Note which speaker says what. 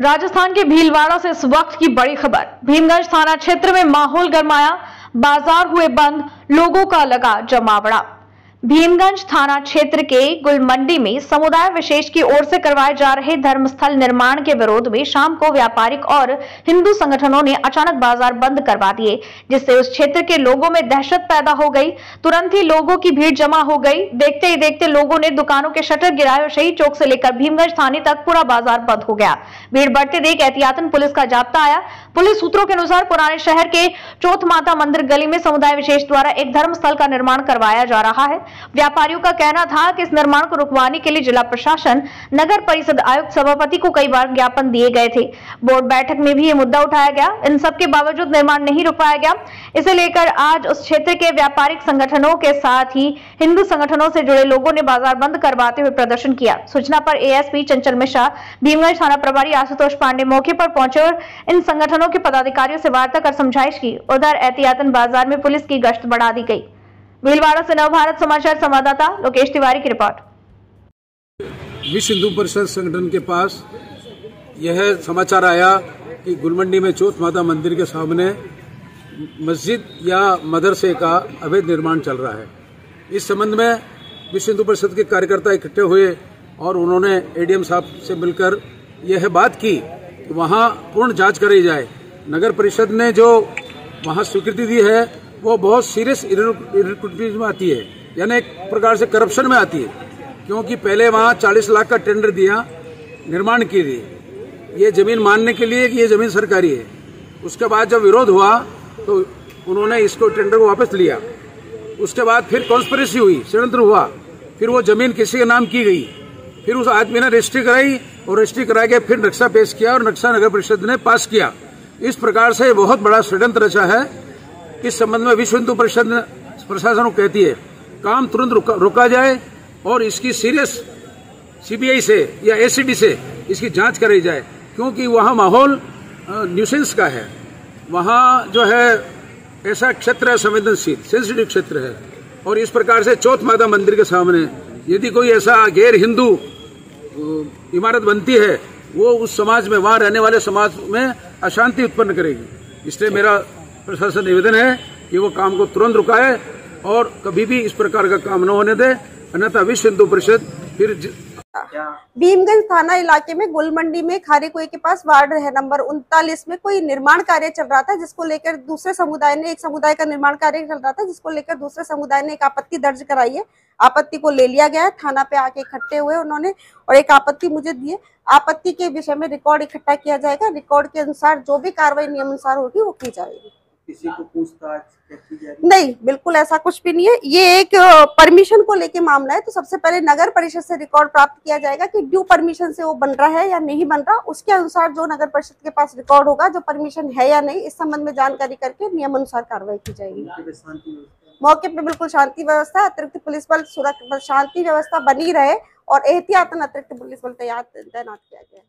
Speaker 1: राजस्थान के भीलवाड़ा से इस वक्त की बड़ी खबर। भीमगंज थाना क्षेत्र में माहौल गरमाया, बाज़ार हुए बंद, लोगों का लगा जमावड़ा। भीमगंज थाना क्षेत्र के गुलमंडी में समुदाय विशेष की ओर से करवाए जा रहे धर्मस्थल निर्माण के विरोध में शाम को व्यापारिक और हिंदू संगठनों ने अचानक बाज़ार बंद करवा दिए, जिससे उस क्षेत्र के लोगों में दहशत पैदा हो गई। तुरंत ही लोगों की भीड़ जमा हो गई। देखते ही देखते लोगों ने दुकानों के शटर गिराए और शहीद चौक से लेकर भीमगंज थाने तक पूरा बाज़ार बंद हो गया। भीड़ बढ़ते देख एहतियातन पुलिस का जाप्ता आया। पुलिस सूत्रों के अनुसार पुराने शहर के चौथ माता मंदिर गली में समुदाय विशेष द्वारा एक धर्मस्थल का निर्माण करवाया जा रहा है। व्यापारियों का कहना था कि इस निर्माण को रुकवाने के लिए जिला प्रशासन, नगर परिषद आयुक्त, सभापति को कई बार ज्ञापन दिए गए थे। बोर्ड बैठक में भी ये मुद्दा उठाया गया। इन सब के बावजूद निर्माण नहीं रुकवाया गया। इसे लेकर आज उस क्षेत्र के व्यापारिक संगठनों के साथ ही हिंदू संगठनों से जुड़े लोगों ने बाज़ार बंद करवाते हुए प्रदर्शन किया। सूचना पर एएसपी चंचल मिश्रा, भीमगंज थाना प्रभारी आशुतोष पांडे मौके पर पहुँचे और इन संगठनों के पदाधिकारियों से वार्ता कर समझाइश की। उधर एहतियातन बाज़ार में पुलिस की गश्त बढ़ा दी गई। भीलवाड़ा से नव भारत समाचार संवाददाता लोकेश तिवारी की रिपोर्ट।
Speaker 2: विश्व हिंदू परिषद संगठन के पास यह समाचार आया कि गुलमंडी में चौथ माता मंदिर के सामने मस्जिद या मदरसे का अवैध निर्माण चल रहा है। इस संबंध में विश्व हिंदू परिषद के कार्यकर्ता इकट्ठे हुए और उन्होंने एडीएम साहब से मिलकर यह बात की कि वहाँ पूर्ण जाँच कराई जाए। नगर परिषद ने जो वहाँ स्वीकृति दी है वो बहुत सीरियस इरिक्विटीज में आती है, यानी एक प्रकार से करप्शन में आती है, क्योंकि पहले वहाँ 40 लाख का टेंडर दिया, निर्माण के लिए। ये ज़मीन मानने के लिए कि ये ज़मीन सरकारी है। उसके बाद जब विरोध हुआ तो उन्होंने इसको टेंडर को वापस लिया। उसके बाद फिर कॉन्स्परेसी हुई, षडयंत्र हुआ। फिर वो ज़मीन किसी के नाम की गई। फिर उस आदमी ने रजिस्ट्री कराई और रजिस्ट्री करा के फिर नक्शा पेश किया और नक्शा नगर परिषद ने पास किया। इस प्रकार से बहुत बड़ा षडयंत्र रचा है। इस संबंध में विश्व हिंदू परिषद प्रशासन को कहती है काम तुरंत रुका, रुका जाए और इसकी सीरियस सीबीआई से या एसीडी से इसकी जाँच कराई जाए क्योंकि वहाँ माहौल न्यूसेंस का है। वहाँ जो है ऐसा क्षेत्र है संवेदनशील सेंसिटिव क्षेत्र है। और इस प्रकार से चौथ माता मंदिर के सामने यदि कोई ऐसा गैर हिंदू इमारत बनती है वो उस समाज में वहाँ रहने वाले समाज में अशांति उत्पन्न करेगी। इसलिए मेरा प्रशासन निवेदन है कि वो काम को तुरंत रुकाए और कभी भी इस प्रकार का काम न होने दे। अन्यथा विश्व हिंदू परिषद फिर ज...
Speaker 3: भीमगंज थाना इलाके में गुलमंडी में खारे कुएँ के पास वार्ड है नंबर उनतालीस में कोई निर्माण कार्य चल रहा था, जिसको लेकर दूसरे समुदाय ने, एक समुदाय का निर्माण कार्य चल रहा था, जिसको लेकर दूसरे समुदाय ने एक आपत्ति दर्ज कराई है। आपत्ति को ले लिया गया है, थाना पे आके इकट्ठे हुए उन्होंने और एक आपत्ति मुझे दिए आपत्ति के विषय में रिकॉर्ड इकट्ठा किया जाएगा। रिकॉर्ड के अनुसार जो भी कार्रवाई नियम अनुसार होगी, वो की जाएगी।
Speaker 4: किसी को पूछताछ
Speaker 3: नहीं बिल्कुल ऐसा कुछ भी नहीं है। ये एक परमिशन को लेके मामला है तो सबसे पहले नगर परिषद से रिकॉर्ड प्राप्त किया जाएगा कि ड्यू परमिशन से वो बन रहा है या नहीं बन रहा। उसके अनुसार जो नगर परिषद के पास रिकॉर्ड होगा जो परमिशन है या नहीं इस संबंध में जानकारी करके नियम अनुसार कार्रवाई की जाएगी। मौके पे बिल्कुल शांति व्यवस्था अतिरिक्त पुलिस बल सुरक्षा शांति व्यवस्था बनी रहे और एहतियातन अतिरिक्त पुलिस बल तैनात किया गया।